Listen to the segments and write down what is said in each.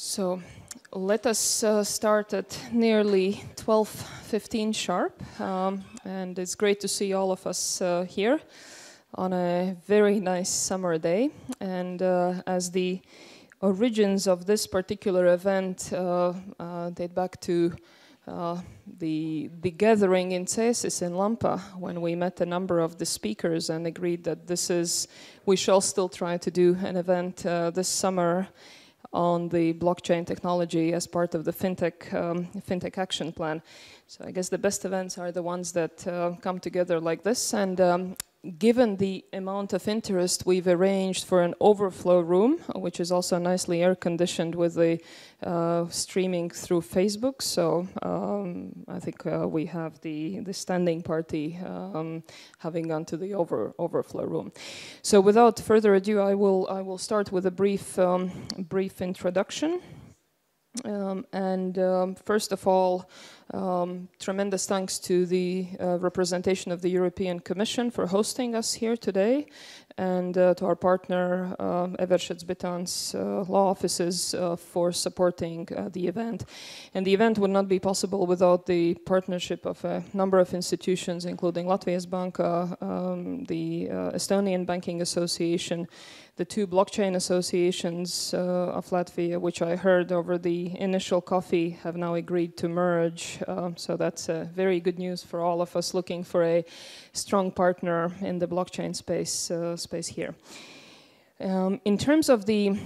So let us uh, start at nearly 12.15 sharp. Um, and it's great to see all of us uh, here on a very nice summer day. And uh, as the origins of this particular event uh, uh, date back to uh, the, the gathering in CESIS in Lampa when we met a number of the speakers and agreed that this is, we shall still try to do an event this summer on the blockchain technology as part of the fintech um, fintech action plan. So I guess the best events are the ones that uh, come together like this. And um, given the amount of interest, we've arranged for an overflow room, which is also nicely air conditioned with the uh, streaming through Facebook. So um, I think uh, we have the, the standing party um, having gone to the over, overflow room. So without further ado, I will, I will start with a brief, um, brief introduction. Um, and um, first of all, um, tremendous thanks to the uh, representation of the European Commission for hosting us here today, and uh, to our partner uh, Eversheds Bitāns uh, law offices uh, for supporting uh, the event. And the event would not be possible without the partnership of a number of institutions, including Latvijas Banka, um, the uh, Estonian Banking Association, the two blockchain associations uh, of Latvia, which I heard over the initial coffee, have now agreed to merge. Uh, so that's uh, very good news for all of us looking for a strong partner in the blockchain space uh, space here. Um, in terms of the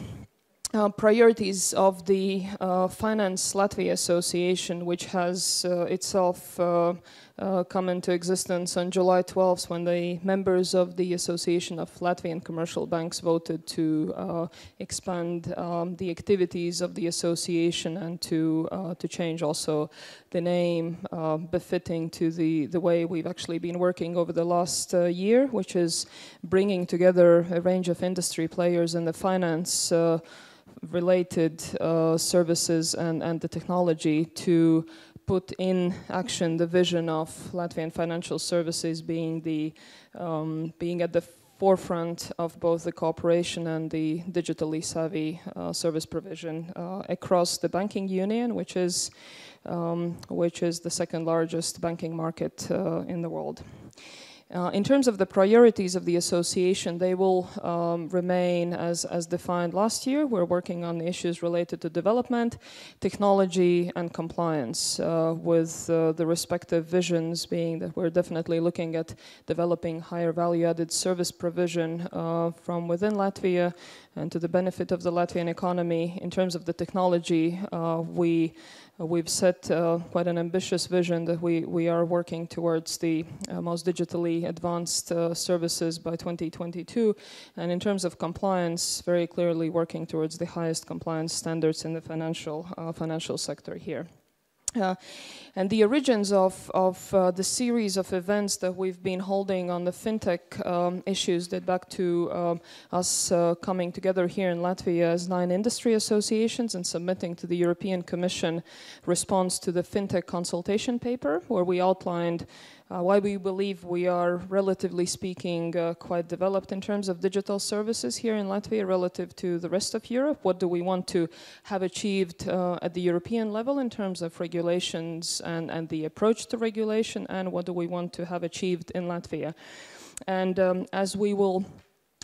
priorities of the uh, Finance Latvia Association, which has uh, itself uh, uh, come into existence on July 12th when the members of the Association of Latvian Commercial Banks voted to uh, expand um, the activities of the association and to to change also the name befitting to the, the way we've actually been working over the last year, which is bringing together a range of industry players in the finance related uh, services and, and the technology to put in action the vision of Latvian financial services being the um, being at the forefront of both the cooperation and the digitally savvy uh, service provision uh, across the banking union, which is um, which is the second largest banking market uh, in the world. Uh, in terms of the priorities of the association, they will um, remain as, as defined last year. We're working on the issues related to development, technology, and compliance, uh, with uh, the respective visions being that we're definitely looking at developing higher value added service provision uh, from within Latvia and to the benefit of the Latvian economy. In terms of the technology, uh, we we've set uh, quite an ambitious vision that we, we are working towards the uh, most digitally advanced uh, services by 2022. And in terms of compliance, very clearly working towards the highest compliance standards in the financial, uh, financial sector here. Uh, and the origins of, of uh, the series of events that we've been holding on the fintech um, issues date back to um, us uh, coming together here in Latvia as nine industry associations and submitting to the European Commission response to the fintech consultation paper, where we outlined uh, why we believe we are, relatively speaking, uh, quite developed in terms of digital services here in Latvia relative to the rest of Europe. What do we want to have achieved uh, at the European level in terms of regulations and, and the approach to regulation, and what do we want to have achieved in Latvia? And um, as we will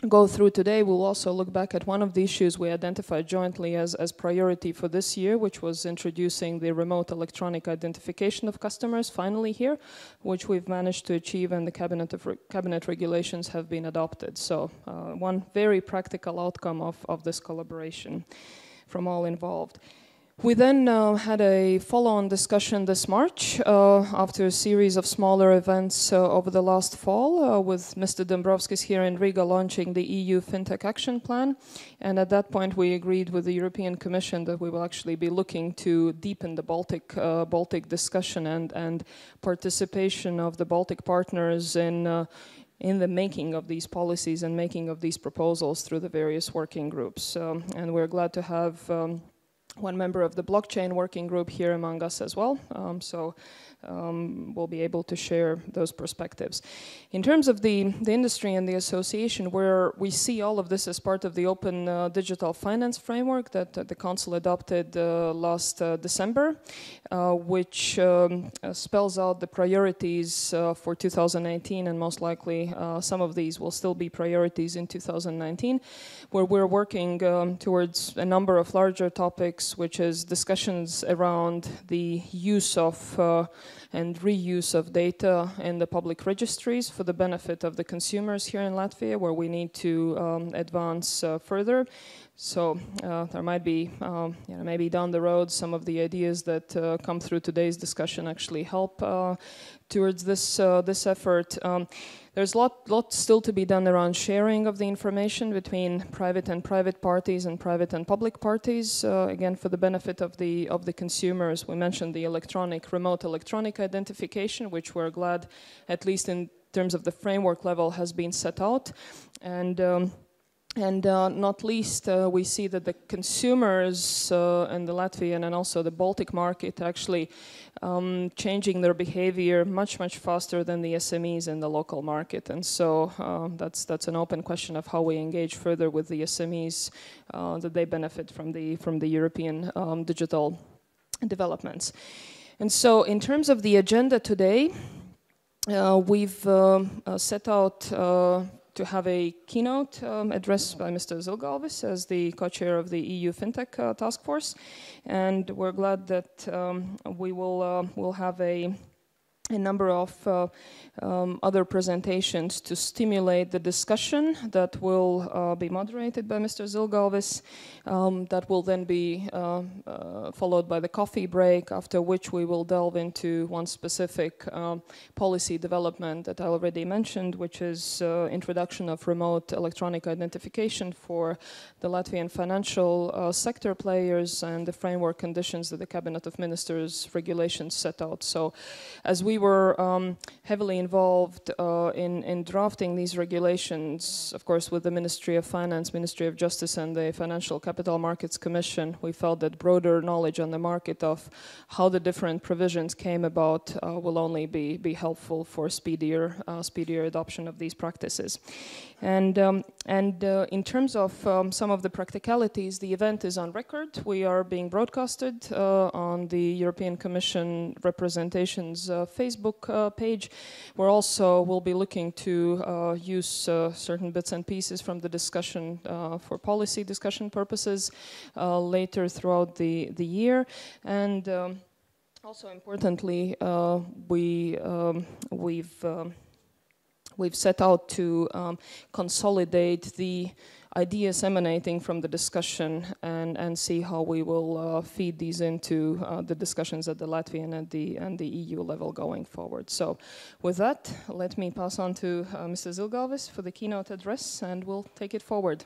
go through today, we'll also look back at one of the issues we identified jointly as, as priority for this year, which was introducing the remote electronic identification of customers finally here, which we've managed to achieve and the cabinet, of re cabinet regulations have been adopted. So uh, one very practical outcome of, of this collaboration from all involved. We then uh, had a follow-on discussion this March uh, after a series of smaller events uh, over the last fall uh, with Mr. Dombrovskis here in Riga launching the EU FinTech Action Plan. And at that point we agreed with the European Commission that we will actually be looking to deepen the Baltic, uh, Baltic discussion and, and participation of the Baltic partners in uh, in the making of these policies and making of these proposals through the various working groups. Um, and we're glad to have um, one member of the blockchain working group here among us as well. Um, so um, will be able to share those perspectives. In terms of the, the industry and the association, where we see all of this as part of the open uh, digital finance framework that uh, the Council adopted uh, last uh, December, uh, which um, uh, spells out the priorities for 2018, and most likely some of these will still be priorities in 2019, where we're working um, towards a number of larger topics, which is discussions around the use of and reuse of data in the public registries for the benefit of the consumers here in Latvia, where we need to um, advance uh, further. So uh, there might be, um, you know, maybe down the road, some of the ideas that uh, come through today's discussion actually help uh, towards this uh, this effort. Um, there's a lot, lot still to be done around sharing of the information between private and private parties and private and public parties, uh, again, for the benefit of the, of the consumers. We mentioned the electronic, remote electronic identification, which we're glad, at least in terms of the framework level, has been set out. And um, and uh, not least, uh, we see that the consumers uh, in the Latvian and also the Baltic market actually um, changing their behavior much, much faster than the SMEs in the local market. And so uh, that's, that's an open question of how we engage further with the SMEs uh, that they benefit from the, from the European um, digital developments. And so in terms of the agenda today, uh, we've set out to have a keynote um, address by Mr. Zilgalvis as the co-chair of the EU FinTech uh, Task Force, and we're glad that um, we will uh, will have a a number of uh, um, other presentations to stimulate the discussion that will uh, be moderated by Mr. Zilgalvis. Um, that will then be uh, uh, followed by the coffee break, after which we will delve into one specific um, policy development that I already mentioned, which is uh, introduction of remote electronic identification for the Latvian financial uh, sector players and the framework conditions that the Cabinet of Ministers regulations set out. So as we were um, heavily involved uh, in, in drafting these regulations, of course, with the Ministry of Finance, Ministry of Justice, and the Financial Capital Markets Commission. We felt that broader knowledge on the market of how the different provisions came about uh, will only be, be helpful for speedier, uh, speedier adoption of these practices. And, um, and uh, in terms of um, some of the practicalities, the event is on record. We are being broadcasted uh, on the European Commission representations uh, Facebook uh, page. We're also will be looking to uh, use uh, certain bits and pieces from the discussion for policy discussion purposes later throughout the, the year. And um, also importantly, we, um, we've um, we've set out to um, consolidate the ideas emanating from the discussion and, and see how we will uh, feed these into uh, the discussions at the Latvian and the, and the EU level going forward. So with that, let me pass on to uh, Mr. Zilgalvis for the keynote address and we'll take it forward.